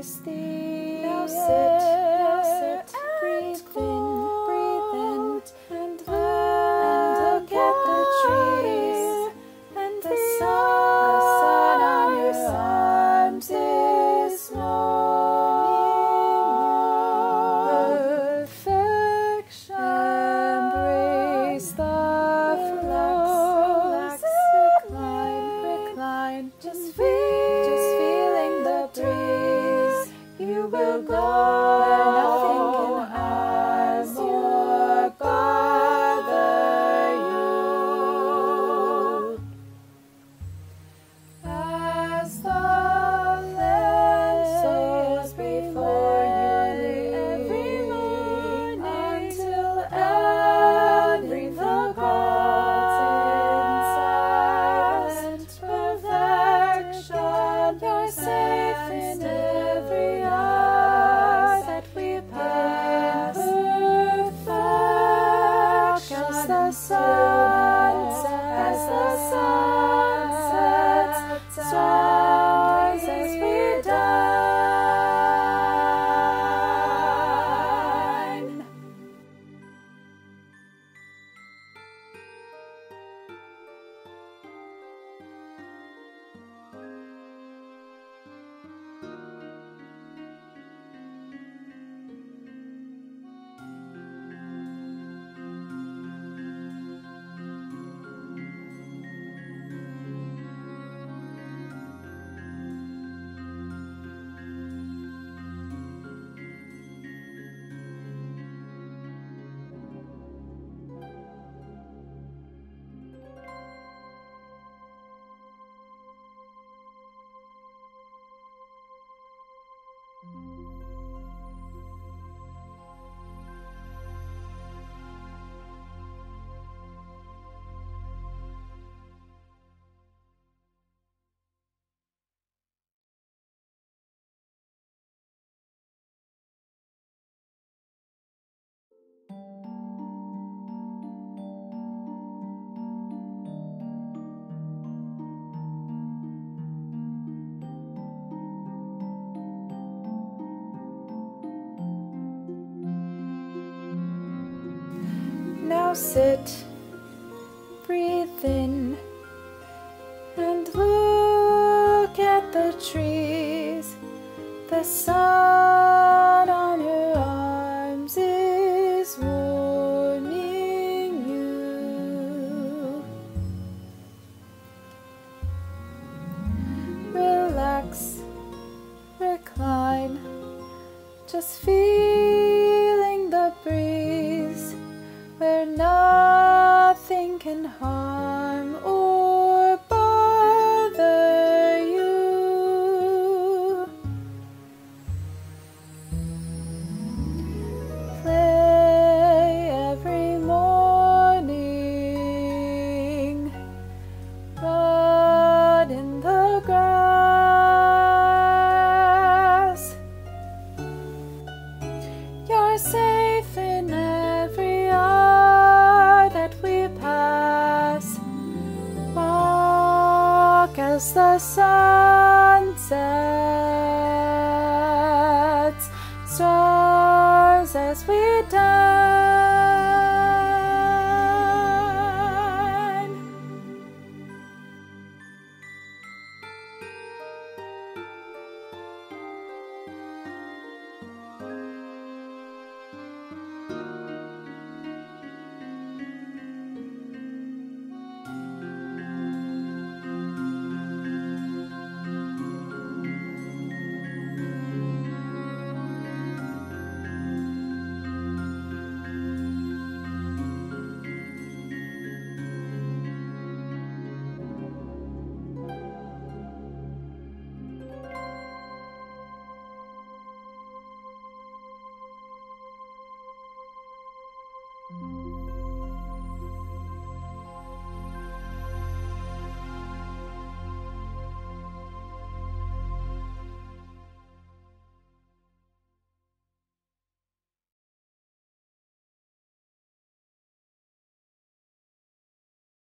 Christi, thou. sun, as the sun. Now sit, breathe in, and look at the trees, the sun. relax, recline, just feeling the breeze where nothing can harm. the sunset.